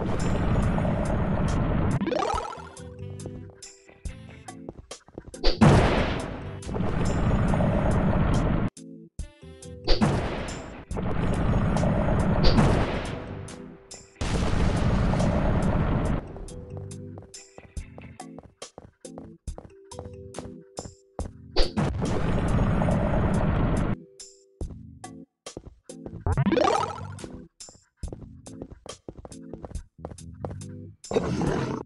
you Yeah.